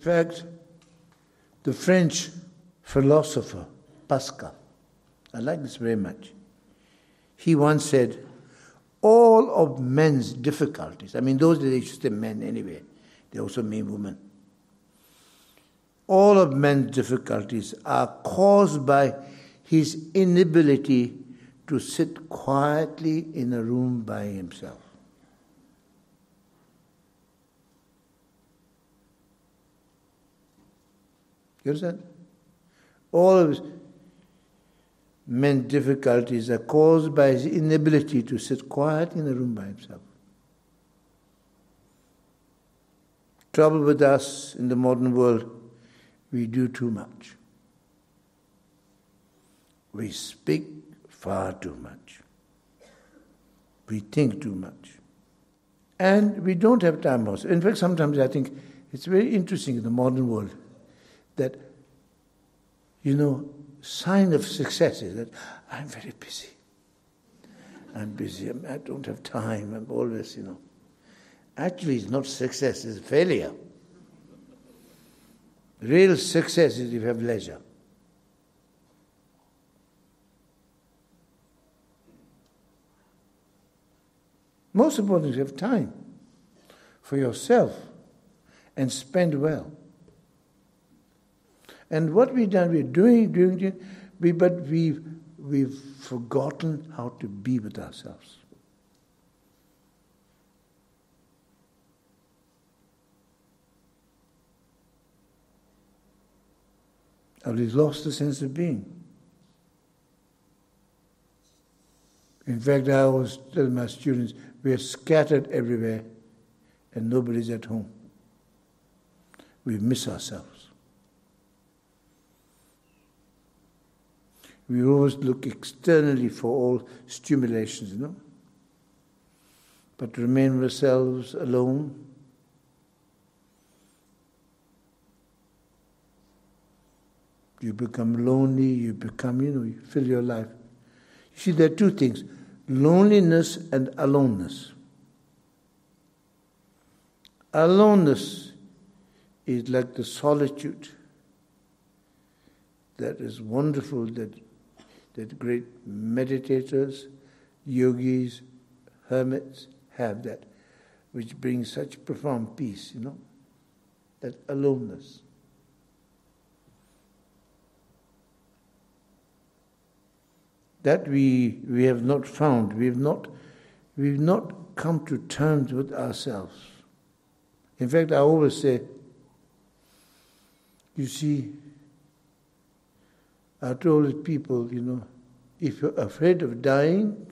fact, the French philosopher Pascal, I like this very much. He once said, All of men's difficulties, I mean, those days say men anyway, they also mean women. All of men's difficulties are caused by his inability to sit quietly in a room by himself. You understand? All men's difficulties are caused by his inability to sit quiet in a room by himself. Trouble with us in the modern world, we do too much. We speak far too much. We think too much. And we don't have time also. In fact, sometimes I think it's very interesting in the modern world that, you know, sign of success is that I'm very busy. I'm busy. I don't have time. I'm always, you know. Actually, it's not success, it's failure. Real success is if you have leisure. Most important is you have time for yourself and spend well. And what we've done, we're doing, doing, doing we, but we've, we've forgotten how to be with ourselves. And we've lost the sense of being. In fact, I always tell my students, we are scattered everywhere and nobody's at home. We miss ourselves. We always look externally for all stimulations, you know. But remain ourselves alone, you become lonely, you become, you know, you fill your life. You see, there are two things loneliness and aloneness. Aloneness is like the solitude that is wonderful that that great meditators, yogis, hermits have that, which brings such profound peace, you know, that aloneness. That we, we have not found, we have not, we've not come to terms with ourselves. In fact, I always say, you see, I told people, you know, if you're afraid of dying,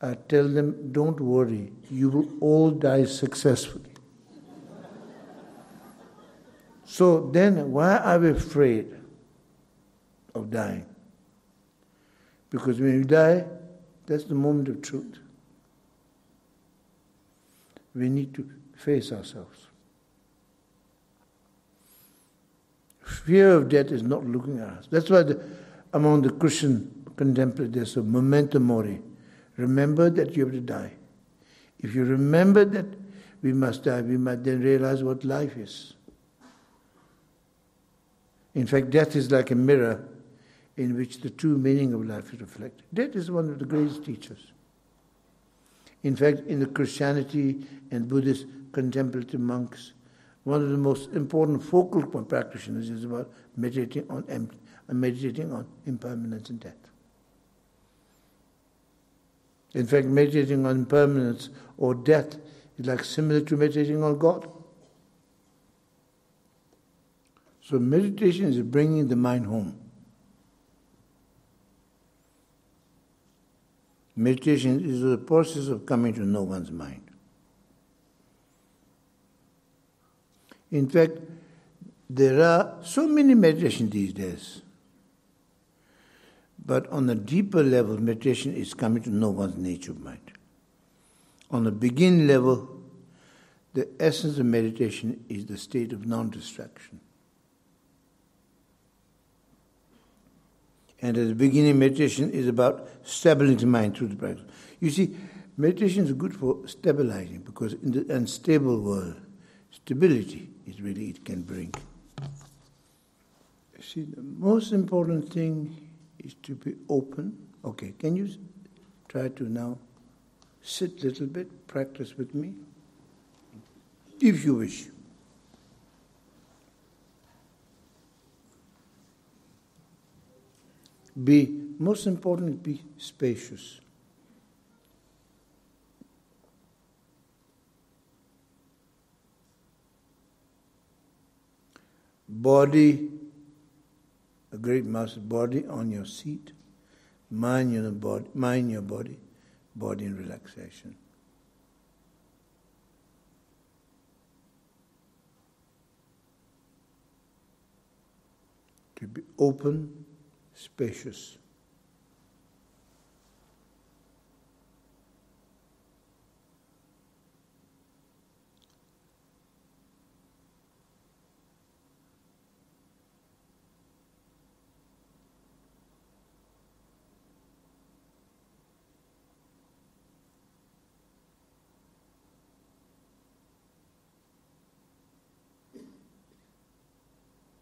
I tell them, don't worry, you will all die successfully. so then, why are we afraid of dying? Because when you die, that's the moment of truth. We need to face ourselves. Fear of death is not looking at us. That's why the, among the Christian contemplatives there's a memento mori. Remember that you have to die. If you remember that we must die, we might then realize what life is. In fact, death is like a mirror in which the true meaning of life is reflected. Death is one of the greatest teachers. In fact, in the Christianity and Buddhist contemplative monks, one of the most important focal point practitioners is about meditating on empty, meditating on impermanence and death. In fact, meditating on impermanence or death is like similar to meditating on God. So meditation is bringing the mind home. Meditation is the process of coming to know one's mind. In fact, there are so many meditations these days. But on a deeper level, meditation is coming to know one's nature of mind. On a begin level, the essence of meditation is the state of non distraction. And at the beginning, meditation is about stabilizing the mind through the practice. You see, meditation is good for stabilizing because in the unstable world, stability it really it can bring. See, the most important thing is to be open. Okay, can you try to now sit a little bit, practice with me? If you wish. Be, most important, be spacious. Body, a great master, body on your seat, mind your body, mind your body, body in relaxation. To be open spacious.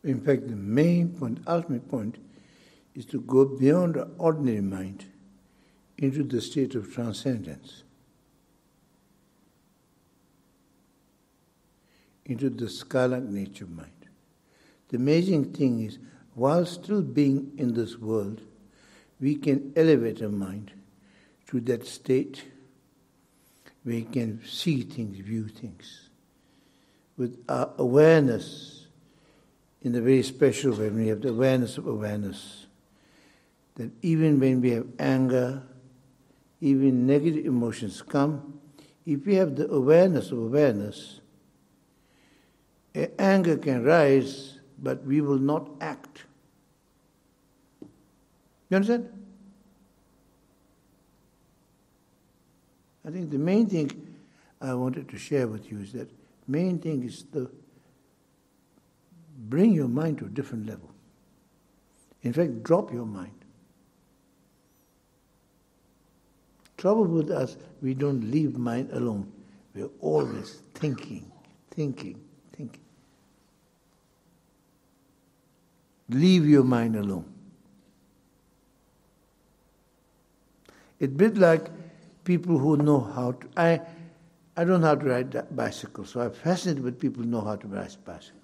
In fact, the main point, ultimate point, is to go beyond the ordinary mind into the state of transcendence, into the sky-like nature of mind. The amazing thing is, while still being in this world, we can elevate our mind to that state where we can see things, view things, with our awareness in a very special way, when we have the awareness of awareness that even when we have anger, even negative emotions come, if we have the awareness of awareness, anger can rise, but we will not act. You understand? I think the main thing I wanted to share with you is that main thing is to bring your mind to a different level. In fact, drop your mind. Trouble with us, we don't leave mind alone. We're always thinking, thinking, thinking. Leave your mind alone. It's a bit like people who know how to. I, I don't know how to ride bicycle, so I'm fascinated with people who know how to ride bicycle.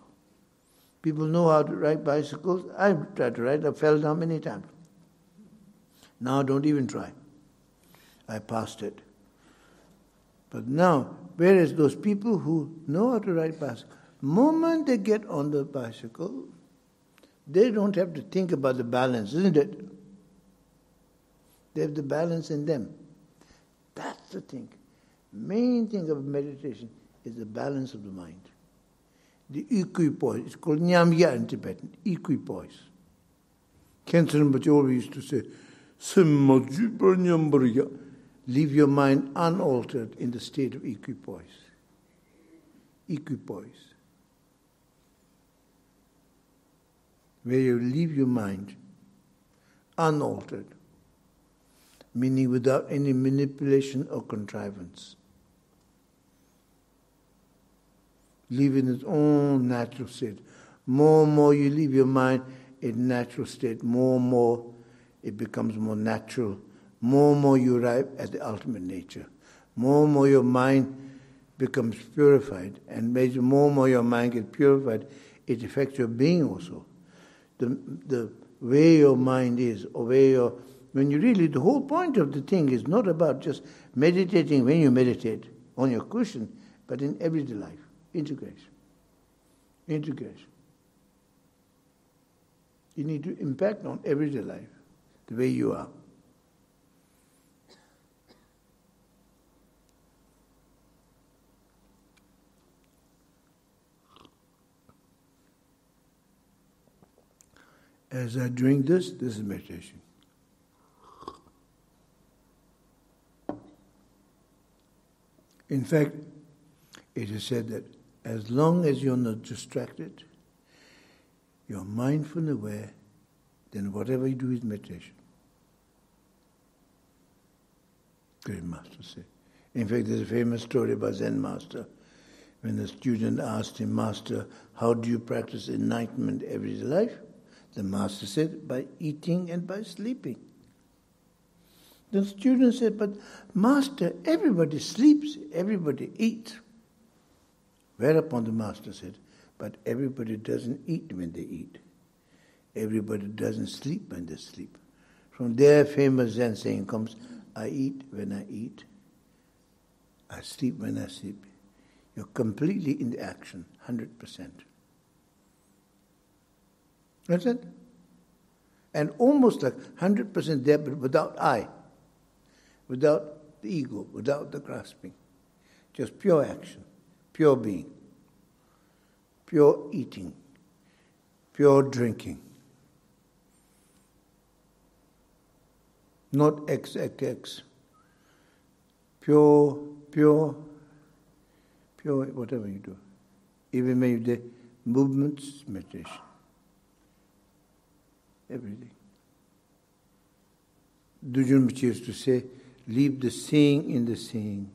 People know how to ride bicycles. I've tried to ride. I fell down many times. Now don't even try. I passed it. But now, whereas those people who know how to ride bicycle, moment they get on the bicycle, they don't have to think about the balance, isn't it? They have the balance in them. That's the thing. Main thing of meditation is the balance of the mind. The equipoise. It's called nyamya in Tibetan. Equipoise. Khyentse Rinpoche always used to say, Leave your mind unaltered in the state of equipoise. Equipoise. Where you leave your mind unaltered, meaning without any manipulation or contrivance. Leave in its own natural state. More and more you leave your mind in natural state, more and more it becomes more natural more and more you arrive at the ultimate nature. More and more your mind becomes purified, and more and more your mind gets purified, it affects your being also. The, the way your mind is, or where your, when you really, the whole point of the thing is not about just meditating when you meditate on your cushion, but in everyday life. Integration. Integration. You need to impact on everyday life, the way you are. as I drink this, this is meditation. In fact, it is said that as long as you're not distracted, you're mindful and aware, then whatever you do is meditation. Great Master said. In fact, there's a famous story about Zen Master When the student asked him, Master, how do you practice enlightenment everyday life? The master said, by eating and by sleeping. The student said, But master, everybody sleeps, everybody eats. Whereupon the master said, But everybody doesn't eat when they eat. Everybody doesn't sleep when they sleep. From there, famous Zen saying comes, I eat when I eat. I sleep when I sleep. You're completely in the action, 100%. That's it? And almost like 100% there, but without I, without the ego, without the grasping. Just pure action, pure being, pure eating, pure drinking. Not XXX. Pure, pure, pure, whatever you do. Even you do movements, meditation. Everything. Dudjom used to say, leave the seeing in the seeing,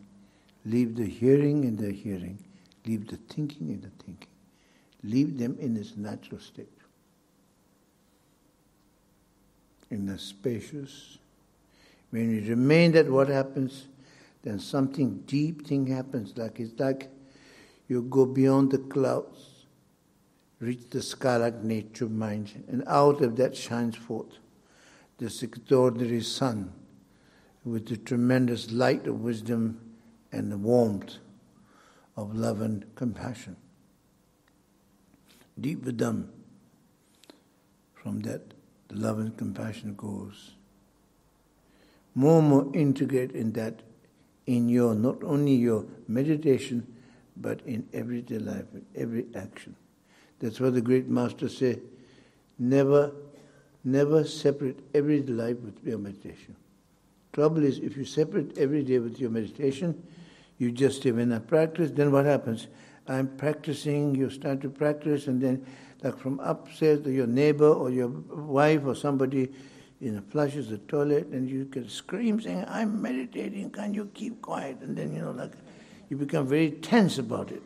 leave the hearing in the hearing, leave the thinking in the thinking. Leave them in its natural state. In the spacious. When you remain that what happens, then something deep thing happens. Like it's like you go beyond the clouds, reach the sky like nature mind, and out of that shines forth this extraordinary sun with the tremendous light of wisdom and the warmth of love and compassion. Deep within, from that, the love and compassion goes. More and more integrate in that, in your, not only your meditation, but in everyday life, in every action. That's why the great master say, never, never separate everyday life with your meditation. Trouble is, if you separate every day with your meditation, you just say, when I practice, then what happens? I'm practicing, you start to practice, and then, like from upstairs, your neighbor or your wife or somebody you know, flushes the toilet, and you can scream saying, I'm meditating, can you keep quiet? And then, you know, like, you become very tense about it.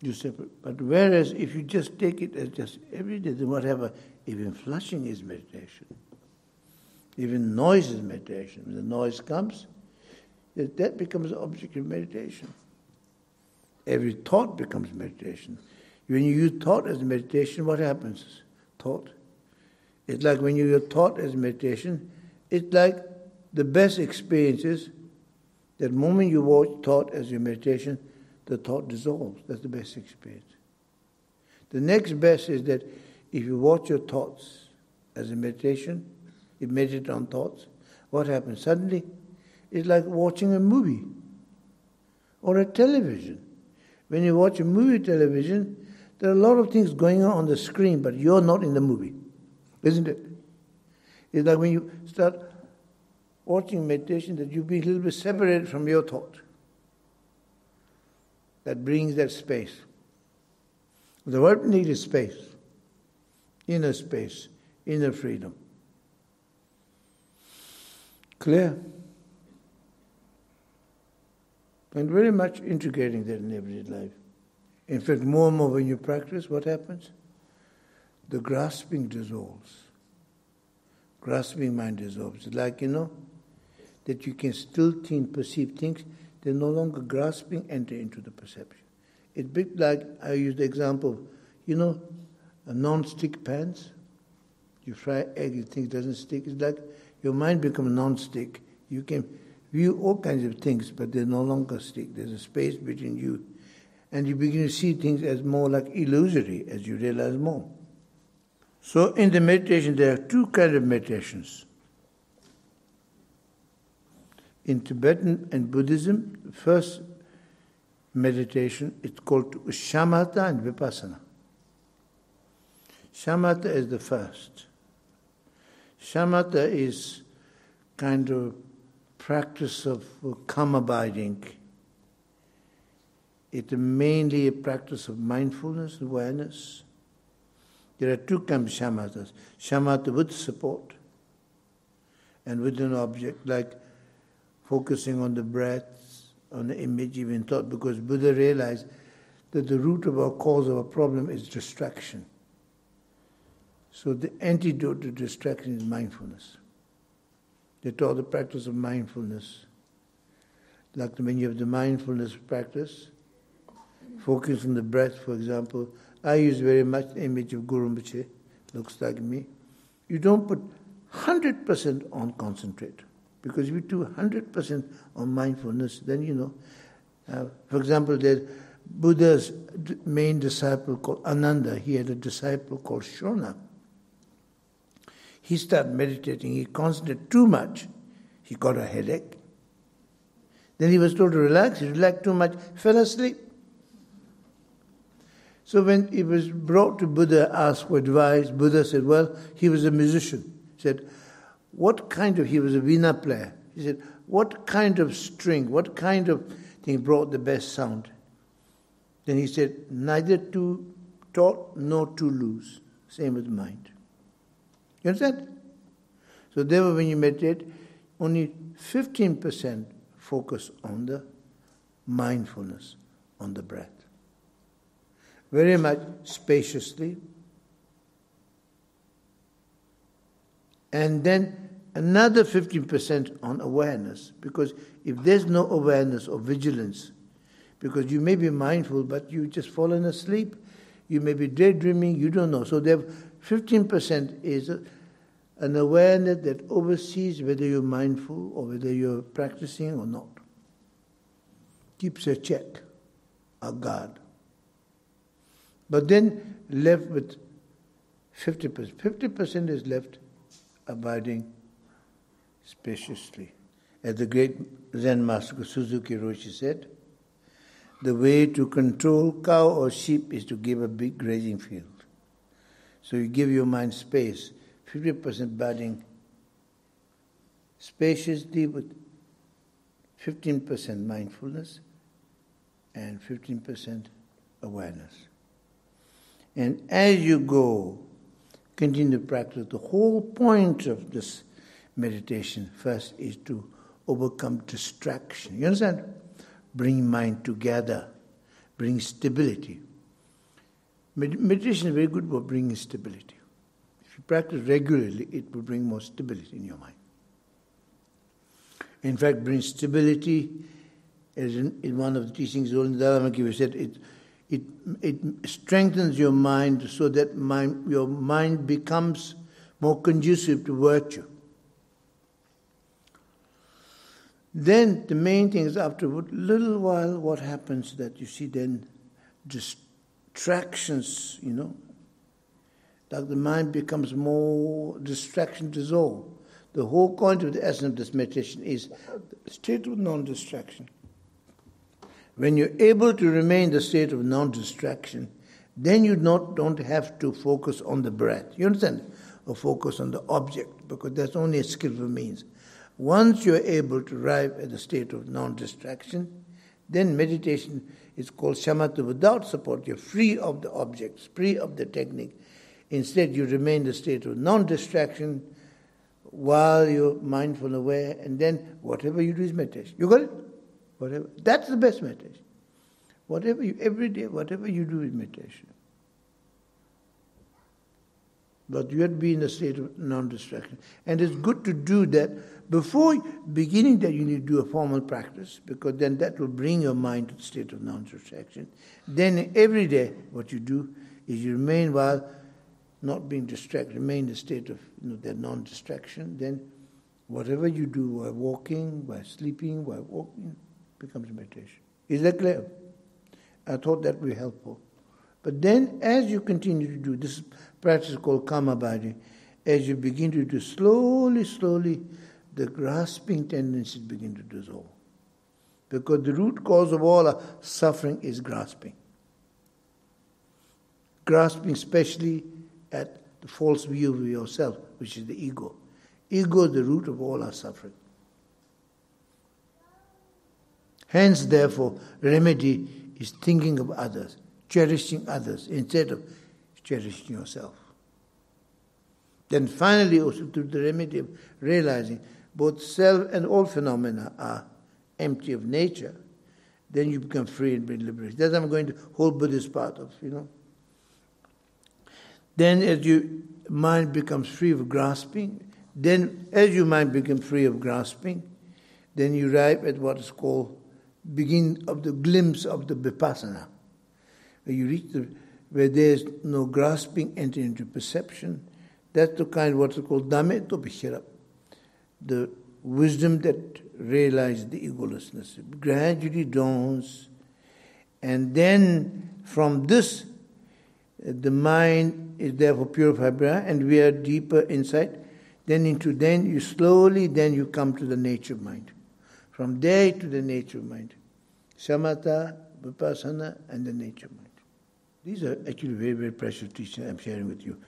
You separate. But whereas if you just take it as just every day, then whatever, even flushing is meditation. Even noise is meditation. When the noise comes, that becomes the object of meditation. Every thought becomes meditation. When you use thought as meditation, what happens? Thought. It's like when you use thought as meditation, it's like the best experience is that moment you watch thought as your meditation, the thought dissolves. That's the best experience. The next best is that if you watch your thoughts as a meditation, you meditate on thoughts, what happens? Suddenly, it's like watching a movie or a television. When you watch a movie television, there are a lot of things going on on the screen, but you're not in the movie. Isn't it? It's like when you start watching meditation that you be a little bit separated from your thought. That brings that space. The word need is space, inner space, inner freedom. Clear? And very much integrating that in everyday life. In fact, more and more when you practice, what happens? The grasping dissolves. Grasping mind dissolves. Like, you know, that you can still think, perceive things, they're no longer grasping, enter into the perception. It's bit like, I use the example of, you know, a non-stick pans. You fry egg, you think it doesn't stick. It's like your mind becomes non-stick. You can view all kinds of things, but they no longer stick. There's a space between you. And you begin to see things as more like illusory as you realize more. So in the meditation, there are two kinds of meditations. In Tibetan and Buddhism, first meditation, it's called shamatha and vipassana. Shamatha is the first. Shamatha is kind of practice of calm abiding. It's mainly a practice of mindfulness, awareness. There are two kinds of shamathas. Shamatha with support and with an object, like focusing on the breath on the image, even thought, because Buddha realized that the root of our cause of our problem is distraction. So the antidote to distraction is mindfulness. They taught the practice of mindfulness. Like when you have the mindfulness practice, focus on the breath, for example. I use very much the image of Guru Rinpoche, looks like me. You don't put 100% on concentrate. Because if you do 100% on mindfulness, then you know. Uh, for example, there's Buddha's main disciple called Ananda. He had a disciple called Shona. He started meditating. He concentrated too much. He got a headache. Then he was told to relax. He relaxed too much, fell asleep. So when he was brought to Buddha, asked for advice, Buddha said, well, he was a musician. He said, what kind of, he was a veena player. He said, what kind of string, what kind of thing brought the best sound? Then he said, neither too taut nor too loose. Same with mind. You understand? So therefore when you meditate, only 15% focus on the mindfulness, on the breath. Very much spaciously. And then another 15% on awareness, because if there's no awareness or vigilance, because you may be mindful, but you've just fallen asleep, you may be daydreaming, you don't know. So there, 15% is an awareness that oversees whether you're mindful or whether you're practicing or not. Keeps a check, a guard. But then left with 50%. 50% is left abiding spaciously. As the great Zen master Suzuki Roshi said, the way to control cow or sheep is to give a big grazing field. So you give your mind space, 50% abiding spaciously with 15% mindfulness and 15% awareness. And as you go, continue to practice. The whole point of this meditation first is to overcome distraction. You understand? Bring mind together, bring stability. Meditation is very good for bringing stability. If you practice regularly, it will bring more stability in your mind. In fact, bring stability, as in, in one of the teachings, Olindalamaki said, it, it, it strengthens your mind so that mind, your mind becomes more conducive to virtue. Then the main thing is after a little while, what happens that you see then distractions, you know, that the mind becomes more distraction dissolved. The whole point of the essence of this meditation is state of non-distraction. When you're able to remain the state of non-distraction, then you not, don't have to focus on the breath. You understand? Or focus on the object, because that's only a skillful means. Once you're able to arrive at the state of non distraction, then meditation is called shamatha without support. You're free of the objects, free of the technique. Instead, you remain in the state of non distraction while you're mindful, and aware, and then whatever you do is meditation. You got it? Whatever. That's the best meditation. Whatever you, every day, whatever you do is meditation. But you have to be in a state of non-distraction. And it's good to do that before beginning that you need to do a formal practice because then that will bring your mind to the state of non-distraction. Then every day what you do is you remain while not being distracted, remain in the state of you know, that non-distraction. Then whatever you do while walking, while sleeping, while walking, becomes meditation. Is that clear? I thought that would be helpful. But then as you continue to do this practice called Kamabhati, as you begin to do slowly, slowly, the grasping tendencies begin to dissolve. Because the root cause of all our suffering is grasping. Grasping, especially at the false view of yourself, which is the ego. Ego is the root of all our suffering. Hence, therefore, remedy is thinking of others, cherishing others instead of cherishing yourself. Then finally, also through the remedy of realizing both self and all phenomena are empty of nature, then you become free and be liberated. That's I'm going to whole Buddhist part of, you know. Then as your mind becomes free of grasping, then as your mind becomes free of grasping, then you arrive at what is called begin of the glimpse of the vipassana. Where you reach the where there is no grasping entering into perception. That's the kind of what's called Dhamma Bhishara. The wisdom that realizes the egolessness. Gradually dawns. And then from this uh, the mind is therefore purified and we are deeper insight. Then into then you slowly then you come to the nature of mind. From there to the nature of mind. Samatha, Vipassana and the nature mind. These are actually very, very precious teachings I'm sharing with you.